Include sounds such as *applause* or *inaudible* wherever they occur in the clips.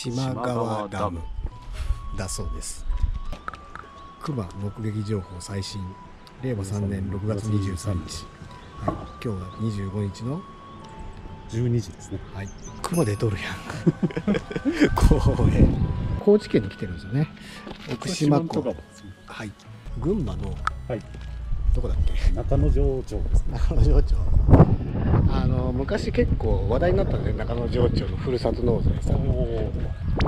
島川ダム。だそうです。熊目撃情報最新。令和3年6月23日、はい、今日は25日の12時ですね。はい。雲で撮るやん。公園。高知県に来てるんですよね。奥島湖はい。群馬の、はい、どこだっけ？中野城町です、ね、中野城町あの昔結構話題になったんで中野城町のふるさと納税さ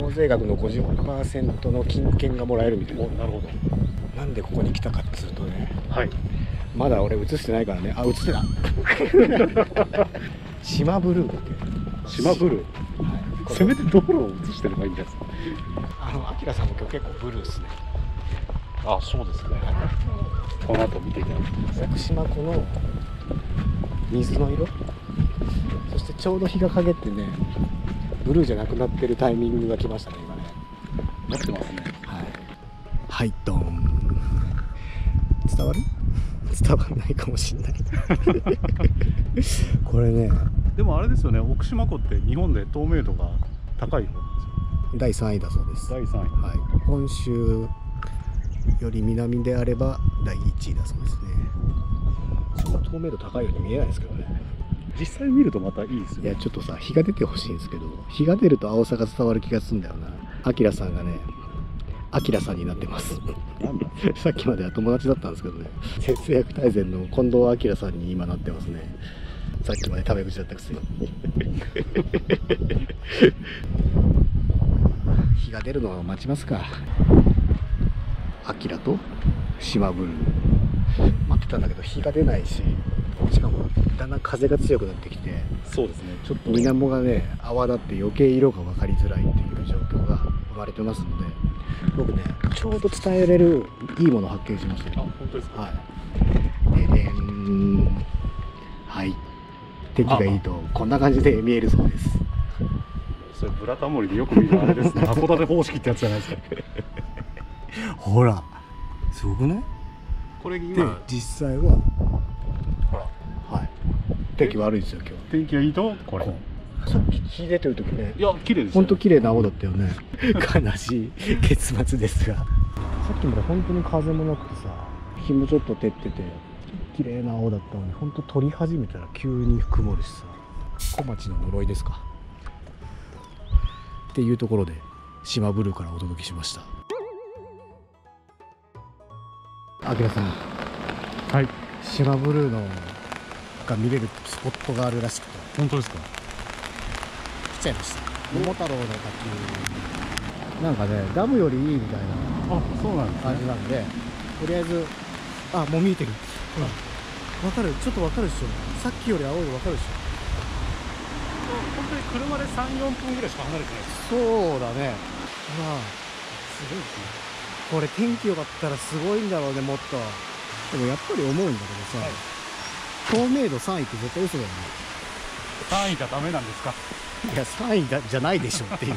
納税額の50%の金券がもらえるみたいな。なるほど。なんでここに来たかっつうとね。はい。まだ俺映してないからね。あ映ってた。*laughs* 島ブルーだっけ島ブルー、はい、せめて道路を映してればいいんですあのアさんも今日結構ブルーっすね。あそうですね、この後見ていただきます奥島湖の水の色？そしてちょうど日が陰ってねブルーじゃなくなってるタイミングが来ましたね今ね。なってますね。はい。はいドン。伝わる？伝わらないかもしんないこれね。でもあれですよね。奥島湖って日本で透明度が高い方ですよ。第3位だそうです。第3位はい。本州より南であれば第1位だそうですね。そんな透明度高いように見えないですけどね実際見るとまたいいですよ、ね、いやちょっとさ日が出てほしいんですけど日が出ると青さが伝わる気がするんだよな。あきらさんがねあきらさんになってます。さっきまでは友達だったんですけどね。節約大全の近藤明さんに今なってますね。さっきまでタメ口だったくせに。*laughs* 日が出るのを待ちますか。アキラと島ブルー。待ってたんだけど日が出ないししかもだんだん風が強くなってきてそうですね。ちょっと水面がね泡立って余計色が分かりづらいっていう状況が生まれてますので僕ねちょうど伝えられるいいものを発見しましたあ本当ですか？はい。ででんはい。天気がいいとこんな感じで見えるそうです。それブラタモリでよく見るあれですね。*laughs* 函館方式ってやつじゃないですか。ほらすごくねこれ今実際は天気悪いですよ今日。天気がいいとこれ。さっき日出てる時ねいや綺麗です本当綺麗な青だったよね。悲しい。結末ですが。さっきまで本当に風もなくてさ日もちょっと照ってて綺麗な青だったのに本当撮り始めたら急に曇るしさ。小町の呪いですか。っていうところで島ブルーからお届けしました。あきらさん。はい。島ブルーのが見れるスポットがあるらしくて。本当ですか？来ちゃいました。桃太郎の滝。なんかねダムよりいいみたいなあそうなんです感じなんで、とりあえずあもう見えてる。ほかる？ちょっとわかるでしょ。さっきより青いのわかるでしょ。本当に車で34分ぐらいしか離れてない。そうだね。まあ。すごいですね。これ天気良かったらすごいんだろうねもっと。でもやっぱり思うんだけどさ、はい、透明度3位って絶対嘘だよね。3位じゃダメなんですか？いや3位だじゃないでしょっていう。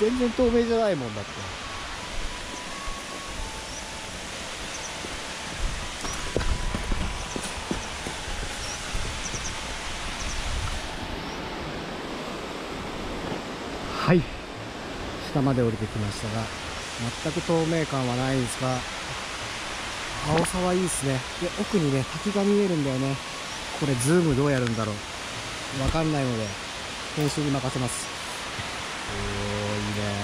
全然透明じゃないもんだって。はい。下まで降りてきましたが全く透明感はないんですが青さはいいですね。で奥にね滝が見えるんだよね。これズームどうやるんだろう。わかんないので編集に任せます。おーいいね。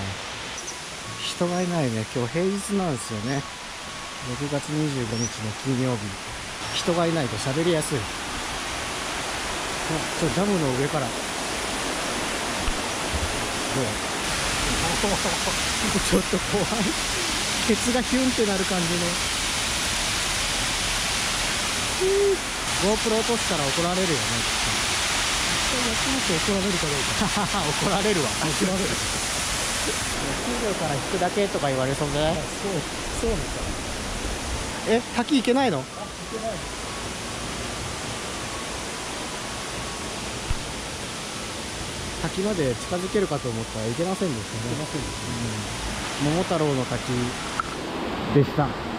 人がいないね。今日平日なんですよね。6月25日の金曜日。人がいないと喋りやすい。ちょダムの上から。どう？*laughs* ちょっと怖い。ケツがヒュンってなる感じの GoPro 落としたら怒られるよね。やってみて怒られるかどうか。*laughs* 怒られるわ。怒られる。給料から引くだけとか言われそうね。そうそうですか。え滝行けないの？行けない滝まで近づけるかと思ったらいけませんでしたね。うん、桃太郎の滝でした。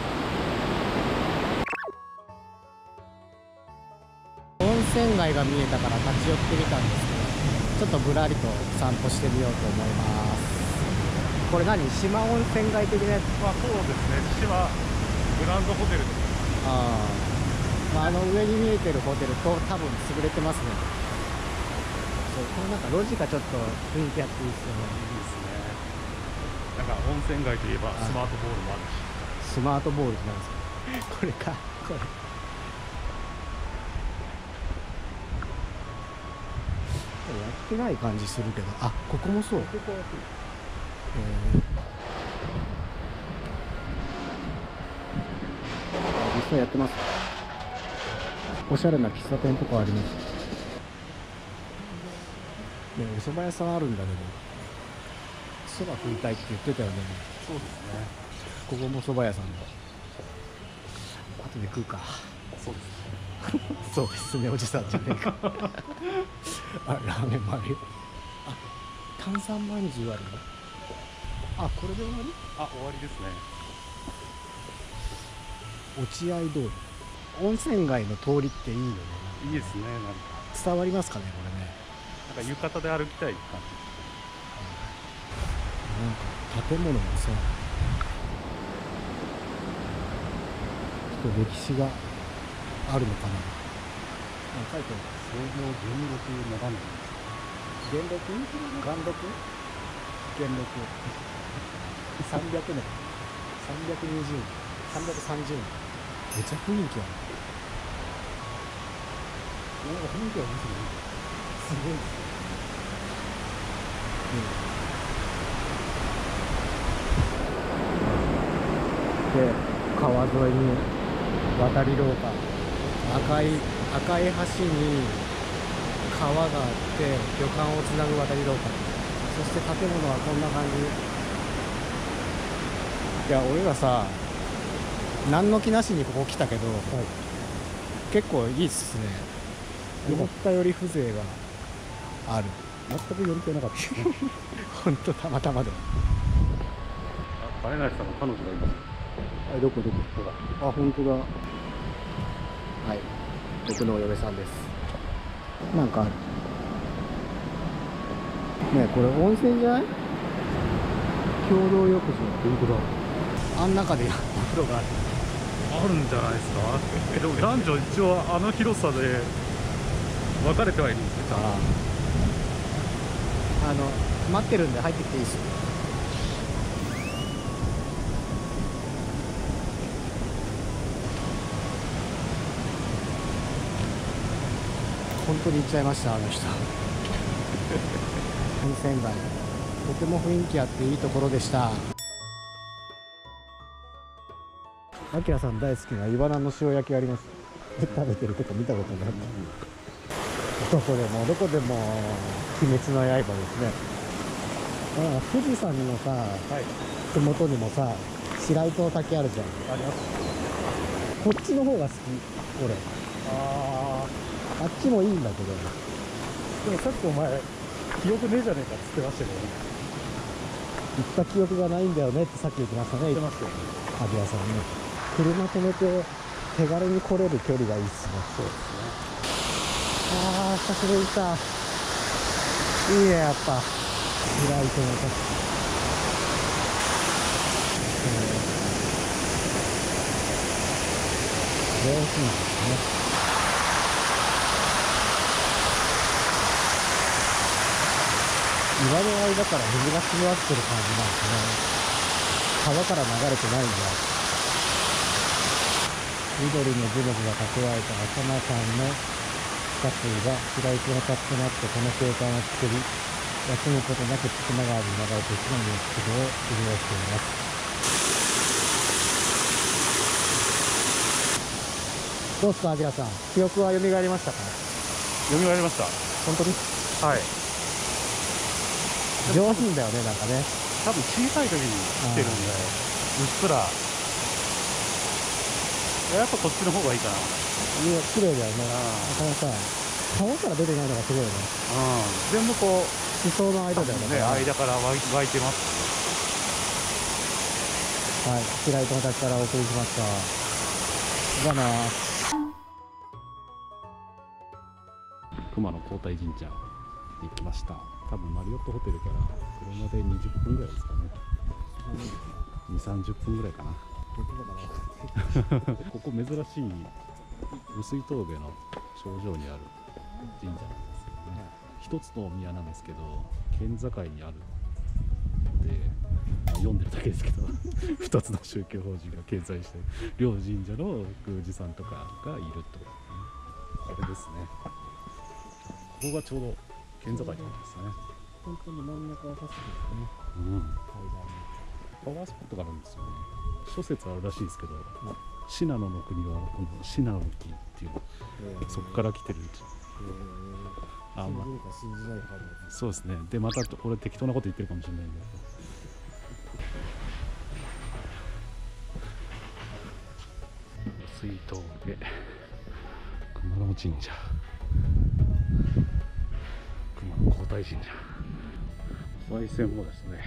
温泉街が見えたから立ち寄ってみたんですけど、ちょっとぶらりと散歩してみようと思います。これ何？島温泉街的なやつまあそうですね。島グランドホテルですあー、まあ、あの上に見えてるホテルと多分潰れてますね。そう。このなんか路地がちょっと雰囲気あっていいですよねいいですねなんか温泉街といえばスマートボールもあるし。スマートボールってなんですか。これかこれこれやってない感じするけど。あここもそう。ここはえー。実際やってますおしゃれな喫茶店とかあります？ねお蕎麦屋さんあるんだけど。蕎麦食いたいって言ってたよね。そうですね。ここも蕎麦屋さんだ。後で食うか。そうですね。*laughs* そうですねおじさんじゃねえかあラーメンもあるよあ炭酸まんじゅうあるの？あこれで終わり？あ終わりですね。落合通り温泉街の通りっていいよね。いいですねなんか。伝わりますかねこれね。なんか浴衣で歩きたい感なんか建物もさちょっと歴史があるのかな。書いてある。じ創業16 7年元禄元禄元禄300年320年330年めちゃ雰囲気あるなんか雰囲気ありますねすごいですねうんで川沿いに渡り廊下。赤い赤い橋に川があって旅館をつなぐ渡り廊下そして建物はこんな感じ。いや俺らさ何の気なしにここ来たけど、結構いいっすね。思ったより風情がある。全く寄り気なかった。ですね本当たまたまで。あ金梨さんの彼女がいます。あどこどこ？ほら。あ本当だはい。僕のお嫁さんです。なんかあるねえこれ温泉じゃない？共同浴場。本当だあん中でお風呂がある。あるんじゃないですか？でも男女一応あの広さで分かれてはいるんですねあの待ってるんで入ってきていいです当に行っちゃいましたあの人。温泉街。とても雰囲気あっていいところでした。あきらさん大好きなイワナの塩焼きあります。食べてるとこ見たことないどこでもどこでも鬼滅の刃ですね。富士山のさはい。麓にもさ白糸滝あるじゃん。あります。こっちの方が好き俺。ああっちもいいんだけどーでもさっきお前記憶ねえじゃねえかっつってましたけどね。行った記憶がないんだよねってさっき言ってましたね。言ってましたよ。ね萩谷さんね。車止めて手軽に来れる距離がいいっすね。そうですね。ああ久しぶりに来た。いいねやっぱ。白糸の滝上品ですね岩の間から水が染み渡ってる感じなんですね。川から流れてないんだ。緑の樹木が蓄えた浅間山の地下水が白糸の滝となってこの景観を作り休むことなく千曲川に流れて一番の湿度を潤しています。どうですか、アキラさん。記憶は蘇りましたか？読み終わりました。本当に？はい上品だよね、なんかね。多分小さい時に来てるんでうっすらやっぱこっちの方がいいかないや、綺麗だよね。なかなかさ、川から出てないのがすごいよね。うん全部こう地層の間だよね。ね間から湧い湧いてますはい、白糸の滝からお送りしました。じゃあな熊野皇大神社行きました多分マリオットホテルから車で20分ぐらいですかね。2 3 0分ぐらいかな。ここ珍しい無水峠の頂上にある神社なんですけどね。一つのお宮なんですけど県境にあるで、まあ読んでるだけですけど *laughs* 2つの宗教法人が建在して両神社の宮司さんとかがいるってことですねこれですね。ここがちょうど県境になりますね。本当に真ん中すんですね。うん。階パワースポットがあるんですよね。諸説あるらしいですけど、信濃の国はこの信濃の木っていう段にそこから来てる。あ、あま。あそうですね。でまた俺適当なこと言ってるかもしれないんだけど水筒で熊野神社熊野皇大神社お賽銭もですね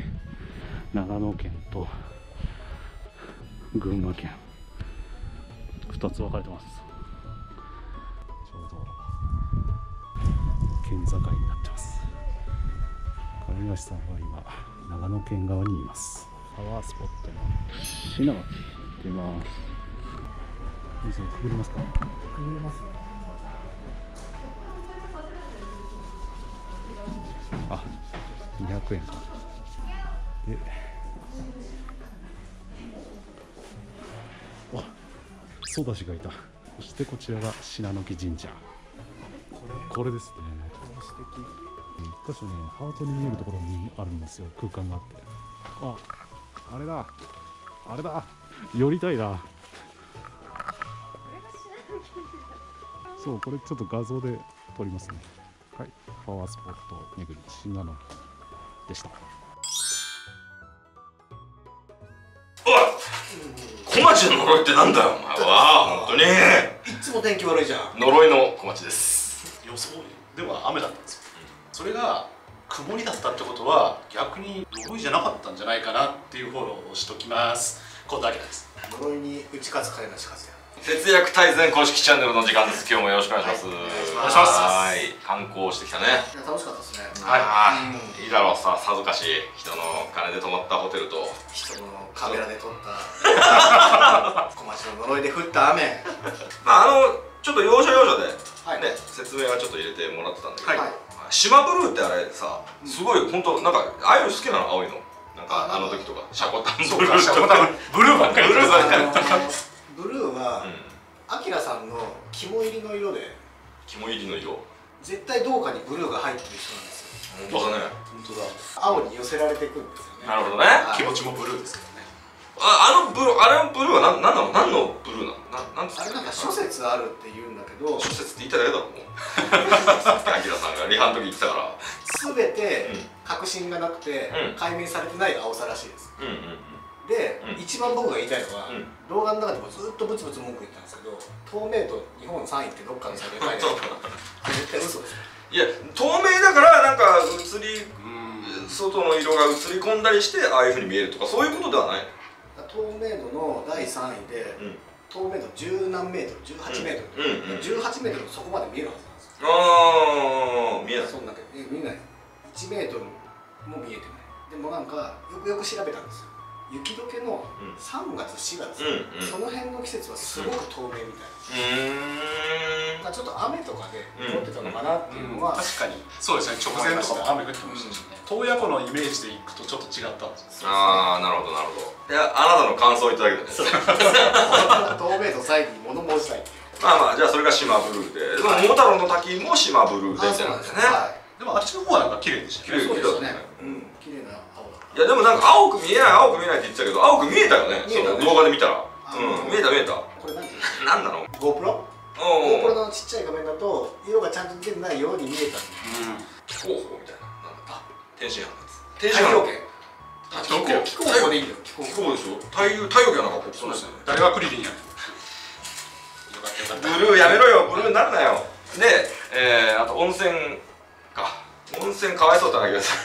長野県と群馬県2つ分かれてます。ちょうど県境になってます。金梨さんは今長野県側にいます。パワースポットの信濃町行ってみます。くぐりますか？見えます。ねあ200円か。であソダシがいた。そしてこちらが信濃木神社。これ？ですね。一箇所ねハートに見えるところにあるんですよ。空間があって。ああれだ。あれだ。寄りたいな。そうこれちょっと画像で撮りますね。はいパワースポット巡り信濃木でした。小町の呪いってなんだよお前は本当に。いつも天気悪いじゃん。呪いの小町です。予想では雨だったんですよ、それが曇りだったってことは逆に呪いじゃなかったんじゃないかなっていうフォローをしときます。近藤明です。呪いに打ち勝つ金梨和也節約大全公式チャンネルの時間です。今日もよろしくお願いします、はい。お願いします。はい。観光してきたね。楽しかったですね。ああいいだろうささぞかし人の金で泊まったホテルと。人のカメラで撮った。*laughs* 小町の呪いで降った雨。*laughs* まああのちょっと要所要所で、はい。ね説明はちょっと入れてもらってたんだけど、はい。島ブルーってあれさすごい本当なんかああいうの好きなの青いの？なんかああの時とか。シャコタンブルーとか。ブルーばっかり。ブルーばっかりブルーはうんアキラさんの肝入りの色で肝入りの色。絶対どうかにブルーが入ってる人なんですよ。本当だね。本当だ。青に寄せられていくんですよね。なるほどね。はい。気持ちもブルーですけどね。ああのブルーあれのブルーは何なんなの？何のブルーなの？ななんつあれなんか諸説あるって言うんだけど諸説って言っただけだろもう。*laughs* さっきアキラさんがリハの時言ってたから。全てうん確信がなくてうん。解明されてない青さらしいです。うんうんで、うん。一番僕が言いたいのは、うん。動画の中でもずっとブツブツ文句言ったんですけど透明度日本3位ってどっかのサイトで書いてある。*laughs* 絶対嘘です。よいや透明だからなんか映りうん外の色が映り込んだりしてああいうふうに見えるとかそういうことではない透明度の第3位で、うん。透明度10何メートル18メートル、うん。うん。うん。18メートルそこまで見えるはずなんですよ。ああ見えない。そんだけえ見えない。1メートルも見えてない。でもなんかよくよく調べたんですよ雪解けのうん。3月4月、うんうん。その辺の季節はすごく透明みたいな、うーん。まあちょっと雨とかで撮ってたのかなっていうのは、確かに。そうですね。直前とかも雨降ってましたしね。洞爺湖のイメージでいくとちょっと違ったんですよああなるほどなるほど。いやあなたの感想をいただけたね透明度最後に物申したいまあまあじゃあそれが島ブルーで。でも桃太郎の滝も島ブルーでみたいなんですよね。はい。でもあっちの方はなんか綺麗でしたね。綺麗そうですよね。ううんん。綺麗ないやでもなんか青く見えない青く見えないって言ってたけど青く見えたよねその動画で見たら。あうん見えた見えた。これなんていう何なのの？GoPro? お GoPro のちっちゃい画面だと色がちゃんと出てないように見えた。気候法みたいな。なんだ天津飯のやつ。天太陽圏。気太陽圏。気候法でいいんだよ。気候法でしょ？太陽太陽系はなんかここそうですね。誰がクリリンやブルーやめろよ。ブルーになるなよ。で、えー、あと温泉か。温泉かわいそうだな気がする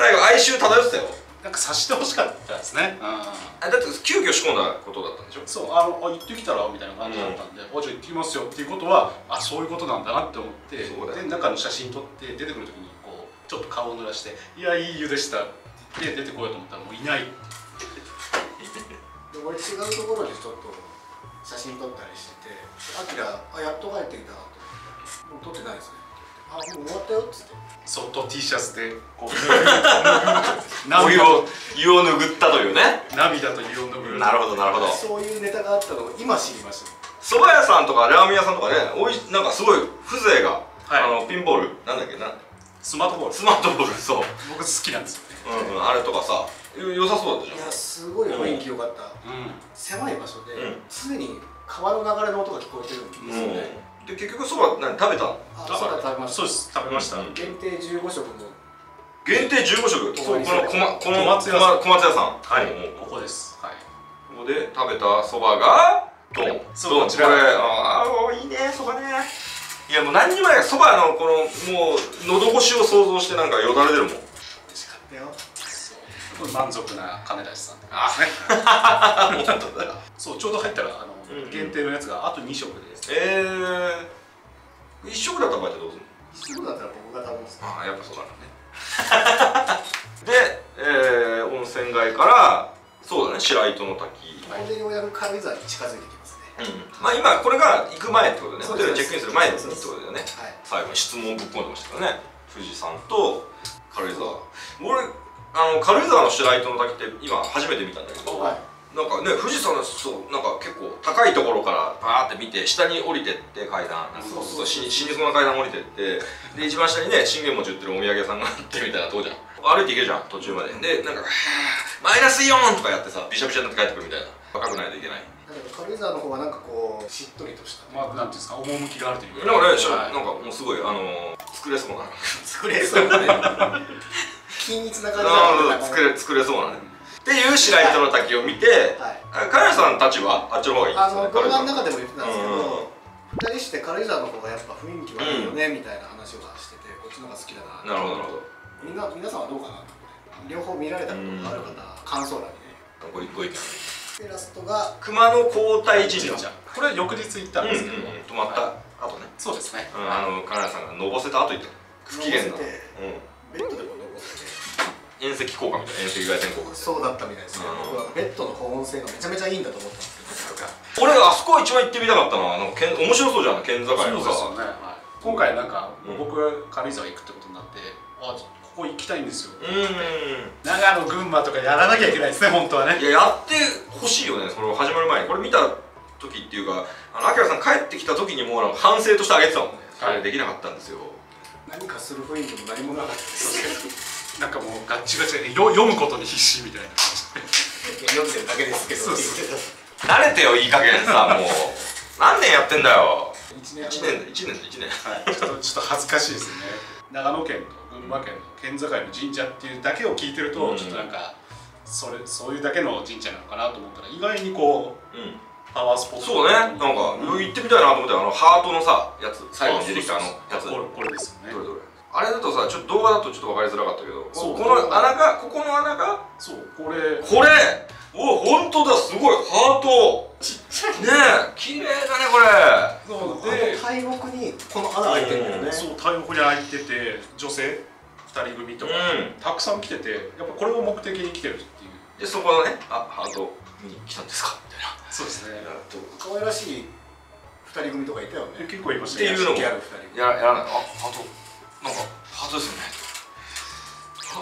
最後哀愁漂ってたよ。なんか察してほしかったですね、うん。あだって急遽仕込んだことだったんでしょ？そうあのあ行ってきたらみたいな感じだったんで、あじゃあ行ってきますよっていうことはあそういうことなんだなって思ってそうだよで中の写真撮って出てくる時にこうちょっと顔を濡らして「いやいい湯でした」って言って出てこようと思ったらもういないで俺違うところでちょっと写真撮ったりしてて「あきらあやっと帰ってきた」と「もう撮ってないですね」あもう終わったよ」っつってそっと T シャツでこう *laughs* お湯涙を湯を拭ったというね。涙と湯を拭うなるほどなるほど。そういうネタがあったのを今知りました。蕎麦屋さんとかラーメン屋さんとかねおいなんかすごい風情が、はい。あのピンボール。なんだっけなスマートボール。スマートボールそう、僕好きなんですよね。うんうん、あれとかさよ良さそうだったじゃん。いやすごい雰囲気良かった、うん。狭い場所で、うん。常に川の流れの音が聞こえてるんですよね、で結局そば何食べたの？あそうだ食べました。そうです。食べました、うん。限定15食の限定15食？このこまこの小松屋さん。小松屋さん。はい、うんう。んここです。はい。ここで食べたそばがドン。ドンそうこちら。これああいいねそばね。いやもう何にもない。そばのこのもう喉越しを想像してなんかよだれ出るもん。美味しかったよ。そう。満足な金田さんあですね。*laughs* そうちょうど入ったらあの、限定のやつがあと2食です。えー、一食だった場合ってどうするの？一食だったら僕が食べますああやっぱそうだね。*laughs* で、えー、温泉街からそうだね白糸の滝。ここでようやく軽井沢に近づいてきますね。うん。まあ今これが行く前ってことだよね。ホテルにチェックインする前ってことだよね。はい。最後に質問ぶっ込んでましたからね。富士山と軽井沢。俺あの軽井沢の白糸の滝って今初めて見たんだけど、はいなんかね富士山のそうなんか結構高いところからバーって見て下に降りてって階段そうそう死に死にそうな階段降りてってで一番下にね信玄餅売ってるお土産屋さんがあってみたいなとこじゃん。歩いていけるじゃん途中まで。でなんか「はぁマイナスイオン!」とかやってさびしゃびしゃになって帰ってくるみたいな。若くないといけない。だけど軽井沢の方はなんかこうしっとりとした。まあなんていうんですか趣があるというなんかね、はい。なんかもうすごいあのー、作れそうな。作れそうだね。*laughs* 均一な感じあーだね作れ作れそうなねっていう白糸の滝を見て、はい。あカヤさんたちはあっちの方がいいあの動画の中中でも言ってたんですけうんうんうん。ど二人して軽井沢の方がやっぱ雰囲気はいいよねみたいな話をしててこっちの方が好きだななるほどなるほど。みんな皆さんはどうかなと思って。両方見られたことがある方感想欄にね。ごご意見でラストが熊野皇太神社。神社。これ翌日行ったんですけど、うんうんうん。泊まったはい。後ね、そうですね、うん、あの金谷さんがのぼせた後行った不機嫌な、うん、てベッドで遠赤効果みたいな遠赤外線効果そうだったみたいですね。うん僕はベッドの保温性がめちゃめちゃいいんだと思ったんですけど俺あそこ一番行ってみたかったななんか県面白そうじゃん県境のそうですね、はい、今回なんか、うん僕が軽井沢行くってことになってあここ行きたいんですよ、うーん長野群馬とかやらなきゃいけないですね本当はね。いややってほしいよねそれ始まる前に。これ見た時っていうかあのアキラさん帰ってきた時にもうなんか反省としてあげてたもんね。それできなかったんですよ、何かする雰囲気も何もなかったですなんかもうガッチガチで色読むことに必死みたいな。感じで読んでるだけですけど。そうそう慣れてよいい加減さもう。何年やってんだよ。一年。1年だ1年。だ1年はい、ちょっとちょっと恥ずかしいですね。長野県と群馬県の県境の神社っていうだけを聞いてると、うん。ちょっとなんかそれそういうだけの神社なのかなと思ったら意外にこううん。パワースポット。そうね。なんか行ってみたいなと思ってあのハートのさやつ。最後に出てきたあのやつ。これこれですよね。どれどれ？あれだとさちょっと動画だとちょっと分かりづらかったけどそうこの穴がここの穴がそうこれ。これお本当だすごいハート。ちっちゃい。ねえ綺麗だねこれ。そうでで大木にこの穴開いてるんだよね。そう大木に開いてて女性2人組とか、うん。たくさん来ててやっぱこれを目的に来てるっていう。でそこのねあハート見に来たんですかみたいな。そうですね。可愛らしい二人組とかいたよね。結構いましたっていうのもギャル二人ややらないあハートなんかハートですよね。か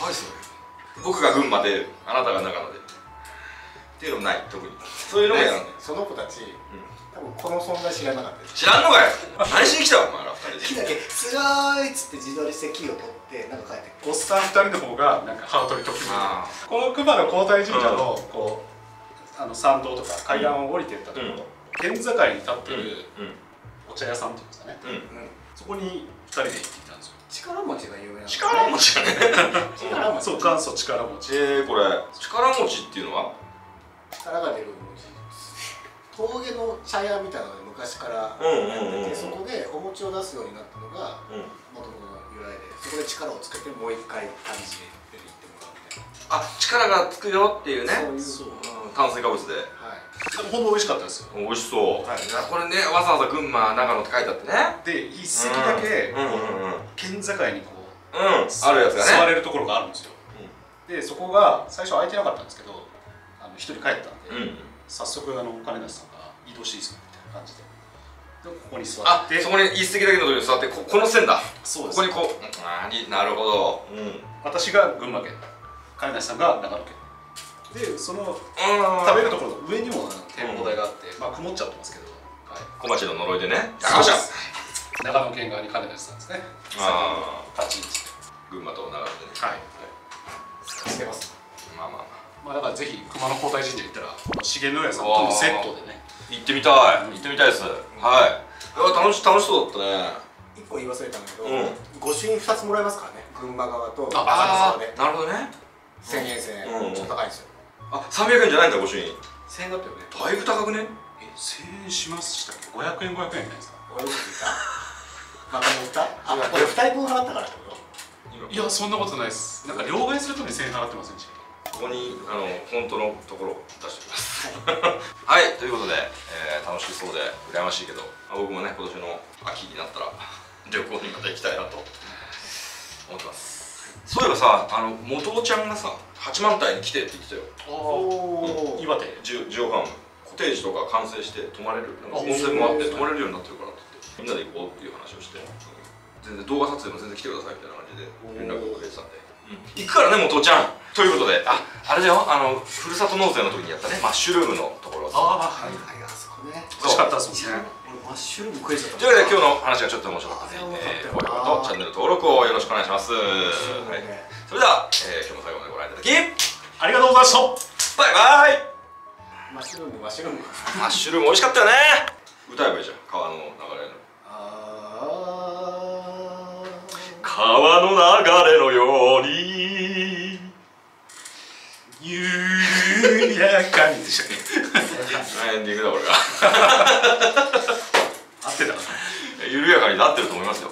かわいいですよね僕が群馬であなたが長野で。っていうのない特に。そういうのもやらないその子たち、多分この存在知らなかったです。知らんのかよ。何しに来たお前ら二人で。木だけ「すごーい」っつって自撮りして木を取ってなんか帰って。おっさん2人の方がなんかハートにときこの熊野皇太神社のこうあの参道とか階段を降りていったところ、うん。県境に立ってうん茶屋さんっていうんですかね。うんうん。うんそこに2人で行ってきたんですよ。力持ちが有名なんだね。力持ちがね。*laughs* 力持ち。そう元祖力持ち。えー、これ。力持ちっていうのは？力が出る文字峠の茶屋みたいなので昔からやうんうんうんうん。っててそこでお餅を出すようになったのがうん。元々の由来でそこで力をつけてもう一回感じで出ていってもらうみたいな。あ力がつくよっていうね。そういう。うん。炭水化物で。はいでもほんと美味しかったですよ。美味しそう、はい。これねわざわざ群馬長野って書いてあってね。で一席だけうん。うんうんうん。県境にこううん。あるやつが座ねれるところがあるんですよ、でそこが最初空いてなかったんですけどあの一人帰ったんで、うん。早速あの金梨さんが移動していいですかみたいな感じで。でここに座あって。そこに一席だけのところに座ってここの線だ。そうです。ここにこう。あーになるほど。うん。うん私が群馬県。金梨さんが長野県でその食べるところの上にも展望台があって、まあ曇っちゃってますけど、はい、小町の呪いでね。そうです長野県側に金梨さんですね。あパチンって群馬と長野でね。はい。してます。まあまあまあ。だからぜひ熊野皇太神社行ったら重野屋さんとのセットでね。行ってみたい。行ってみたいです。はい。楽し楽しそうだったね。一個言い忘れたんだけど、うん。御朱印2つもらえますからね。群馬側と長野あ側で。あなるほどね。1000円1000円、うん。ちょっと高いんですよあ300円じゃないんだご朱印1000円だったよねだいぶ高くね？え1000円しましたっけ？500円500円じゃないですか。俺よく言ったまた言った？あこれ2人分払ったからってこと？いやそんなことないです。なんか両替するとに1000円払ってませんでしたここにあの本当のところを出しておきます。はい。*laughs* ということで、えー楽しそうで羨ましいけどあ僕もね今年の秋になったら旅行にまた行きたいなと思ってますそういえばさあの元尾ちゃんがさ八幡平に来てって言ってたよ。岩手？10時半コテージとか完成して泊まれる。温泉もあって泊まれるようになってるからって言って。みんなで行こうっていう話をして。全然動画撮影も全然来てくださいみたいな感じで連絡をくれてたんで、行くからね元尾ちゃん。ということでああれだよ。あのふるさと納税の時にやったね。マッシュルームのところ。ああはいはいあそこね。美味しかったですもんね。俺マッシュルーム食えちゃったというわけで今日の話がちょっと面白かったので、高評価とチャンネル登録をよろしくお願いします、はい、それでは、えー今日も最後までご覧いただきありがとうございました。バイバイ。マッシュルームマッシュルーム。マッシュルーム美味しかったよね。歌えばいいじゃん川の流れの。あ川の流れのように。緩やかにでしたっけエンディングだ俺が合ってた *laughs* 緩やかになってると思いますよ。